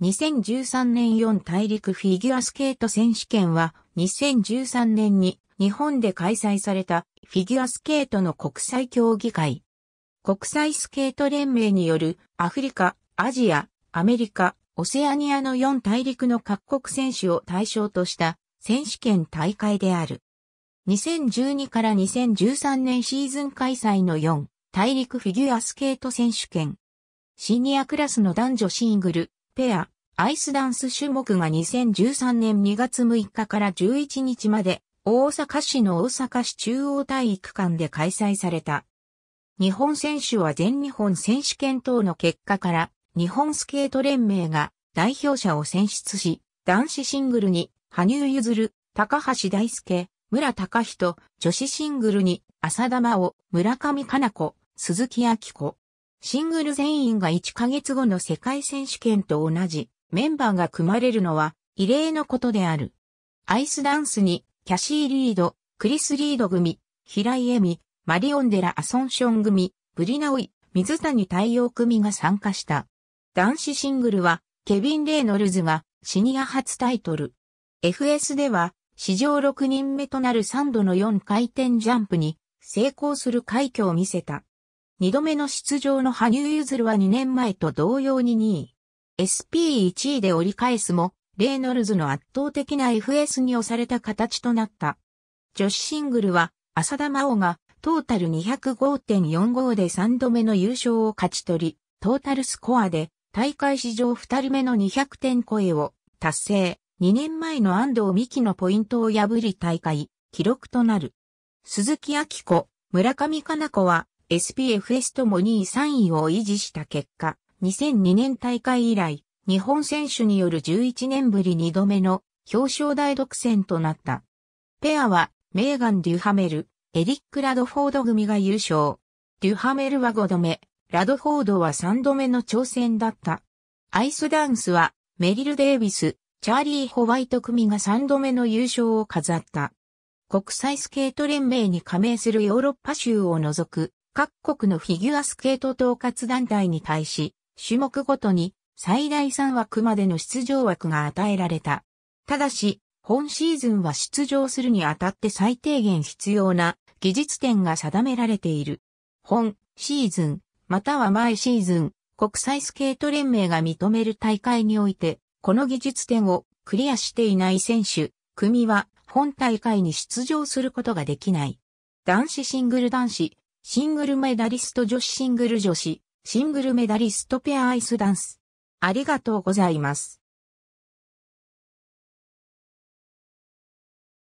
2013年4大陸フィギュアスケート選手権は2013年に日本で開催されたフィギュアスケートの国際競技会。国際スケート連盟によるアフリカ、アジア、アメリカ、オセアニアの4大陸の各国選手を対象とした選手権大会である。2012から2013年シーズン開催の4大陸フィギュアスケート選手権。シニアクラスの男女シングル、ペア、アイスダンス種目が2013年2月6日から11日まで大阪市の大阪市中央体育館で開催された。日本選手は全日本選手権等の結果から日本スケート連盟が代表者を選出し、男子シングルに羽生結弦、高橋大輔、村隆人、女子シングルに浅田真央、村上佳菜子、鈴木明子。シングル全員が1ヶ月後の世界選手権と同じメンバーが組まれるのは異例のことである。アイスダンスにキャシー・リード、クリス・リード組、平井恵美、マリオンデラ・アソンション組、ブリナオイ、水谷太陽組が参加した。男子シングルはケビン・レイノルズがシニア初タイトル。FS では史上6人目となる3度の4回転ジャンプに成功する快挙を見せた。2度目の出場の羽生結弦は2年前と同様に2位。SP1 位で折り返すも、レイノルズの圧倒的な FS に押された形となった。女子シングルは、浅田真央がトータル205.45で3度目の優勝を勝ち取り、トータルスコアで大会史上2人目の200点超えを達成。2年前の安藤美希のポイントを破り大会、記録となる。鈴木明子、村上佳菜子は SPFS とも2位3位を維持した結果、2002年大会以来、日本選手による11年ぶり2度目の表彰台独占となった。ペアはメーガン・デュハメル、エリック・ラドフォード組が優勝。デュハメルは5度目、ラドフォードは3度目の挑戦だった。アイスダンスはメリル・デイビス、チャーリー・ホワイト組が3度目の優勝を飾った。国際スケート連盟に加盟するヨーロッパ州を除く各国のフィギュアスケート統括団体に対し、種目ごとに最大3枠までの出場枠が与えられた。ただし、本シーズンは出場するにあたって最低限必要な技術点が定められている。本シーズン、または毎シーズン、国際スケート連盟が認める大会において、この技術点をクリアしていない選手、組は本大会に出場することができない。男子シングル男子、シングルメダリスト女子シングル女子、シングルメダリストペアアイスダンス。ありがとうございます。